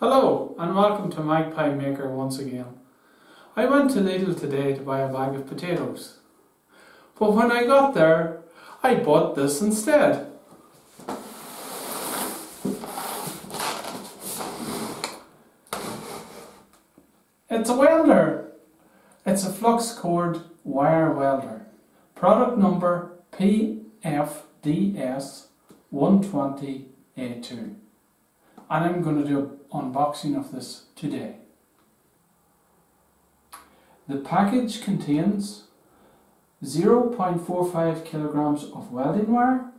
Hello and welcome to Magpie Maker once again. I went to Lidl today to buy a bag of potatoes. But when I got there, I bought this instead. It's a welder. It's a flux cored wire welder. Product number PFDS120A2. And I'm going to do an unboxing of this today. The package contains 0.45 kilograms of welding wire,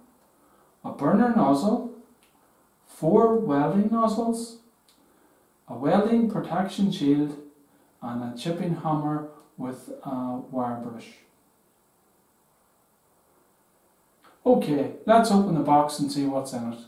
a burner nozzle, four welding nozzles, a welding protection shield and a chipping hammer with a wire brush. Okay, let's open the box and see what's in it.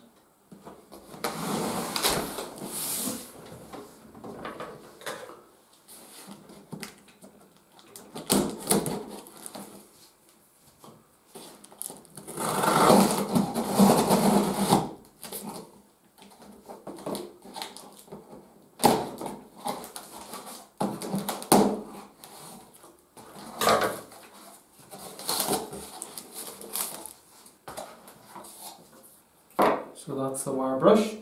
So that's the wire brush.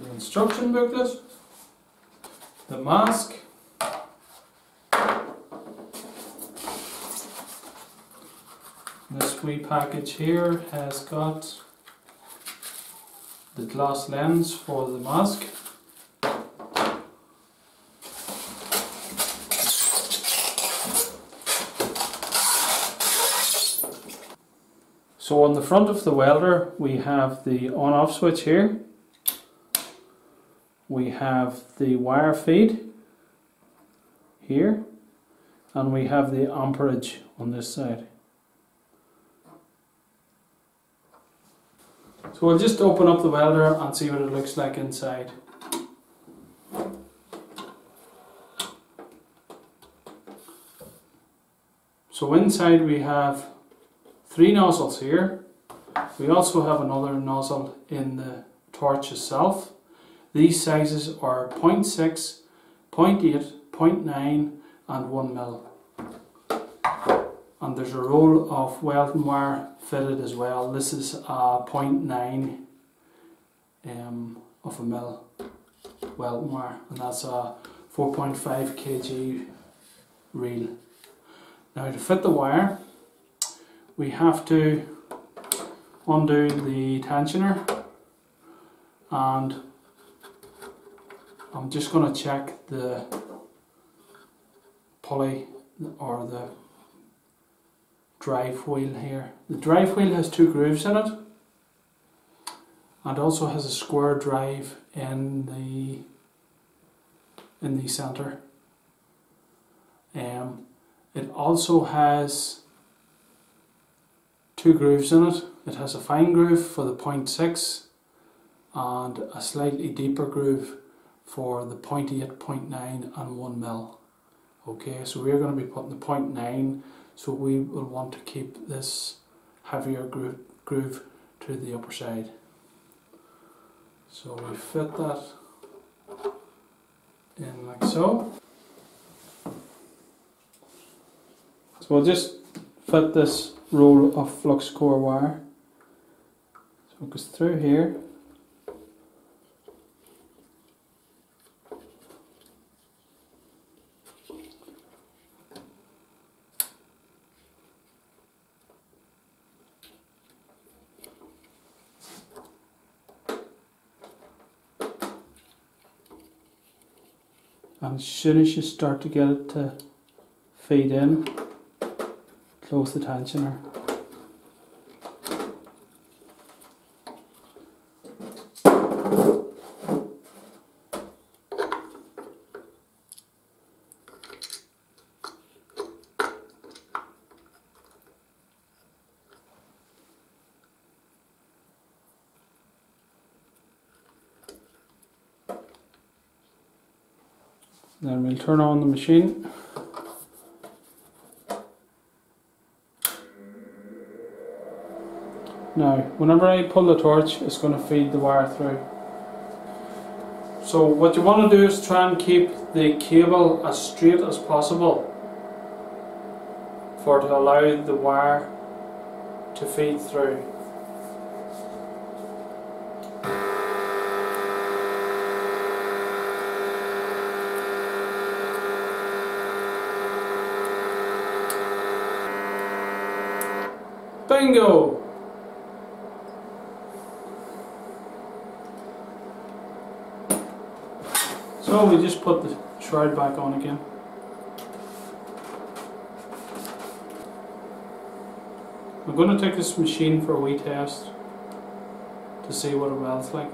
The instruction booklet, the mask, this wee package here has got the glass lens for the mask. So on the front of the welder we have the on off switch here. We have the wire feed here and we have the amperage on this side. So we'll just open up the welder and see what it looks like inside. So inside we have three nozzles here. We also have another nozzle in the torch itself. These sizes are 0.6, 0.8, 0.9 and 1 mil. And there's a roll of welding wire fitted as well. This is a 0.9 um, of a mil welding wire and that's a 4.5 kg reel. Now to fit the wire we have to undo the tensioner and I'm just going to check the pulley or the drive wheel here. The drive wheel has two grooves in it and also has a square drive in the in the center. Um, it also has two grooves in it. It has a fine groove for the 0.6 and a slightly deeper groove for the 0.8, 0.9 and 1 mil. Okay, so we're going to be putting the 0.9 so we will want to keep this heavier groove, groove to the upper side. So we fit that in like so. So we'll just fit this roll of flux core wire. So it goes through here. And as soon as you start to get it to feed in, close the tensioner. Then we'll turn on the machine. Now, whenever I pull the torch, it's going to feed the wire through. So what you want to do is try and keep the cable as straight as possible for to allow the wire to feed through. Bingo! We just put the shroud back on again. I'm going to take this machine for a wee test to see what it welds like.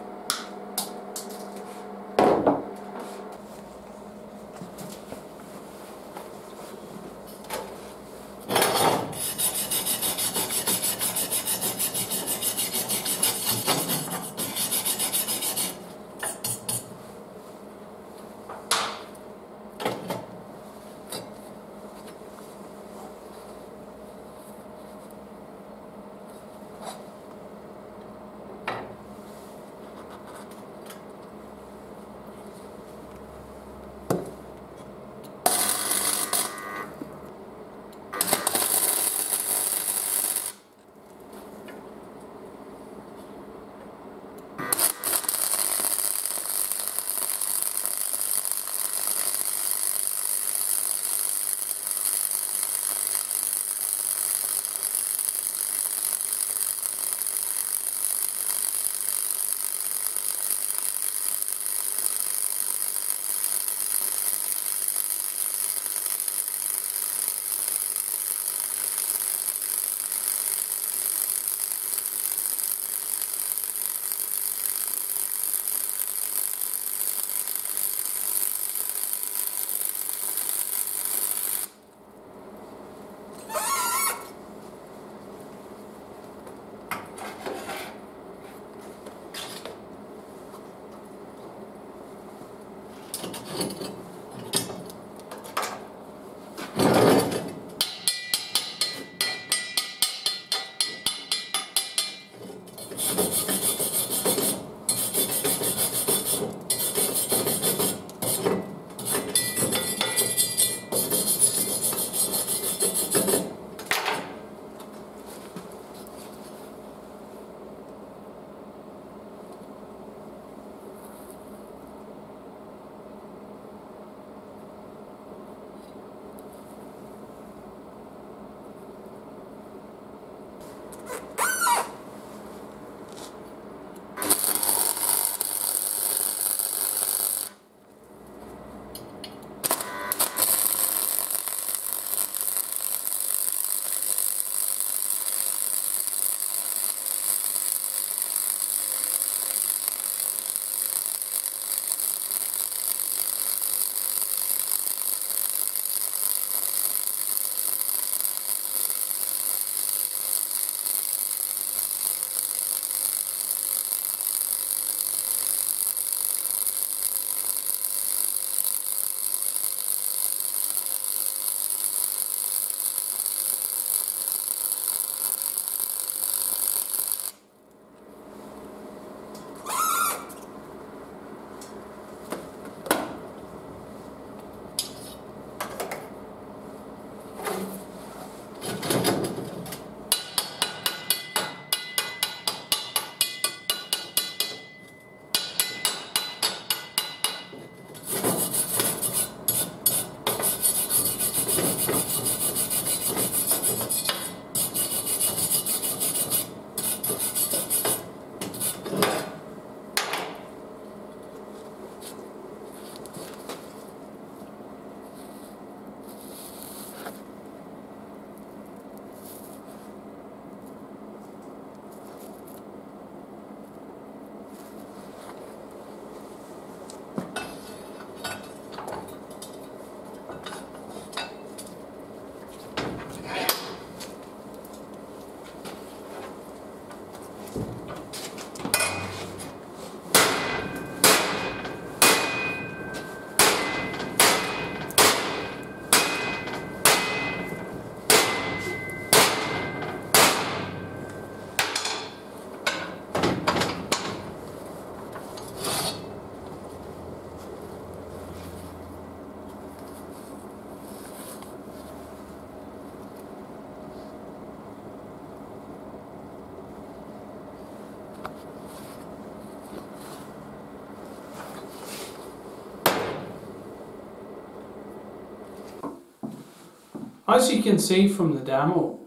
As you can see from the demo,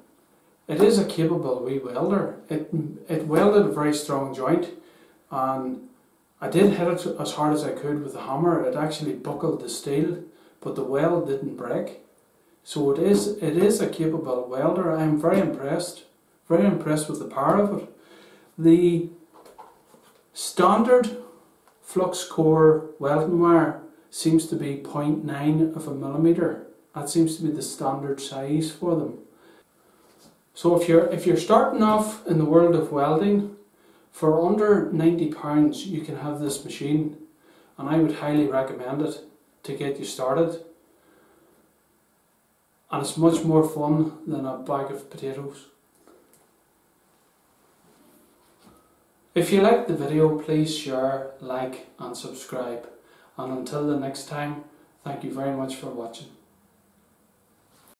it is a capable wee welder. It, it welded a very strong joint and I did hit it as hard as I could with the hammer. It actually buckled the steel, but the weld didn't break. So it is it is a capable welder. I am very impressed. Very impressed with the power of it. The standard flux core welding wire seems to be 0.9 of a millimeter. That seems to be the standard size for them. So if you're if you're starting off in the world of welding, for under £90 you can have this machine and I would highly recommend it to get you started. And it's much more fun than a bag of potatoes. If you liked the video please share, like and subscribe. And until the next time, thank you very much for watching.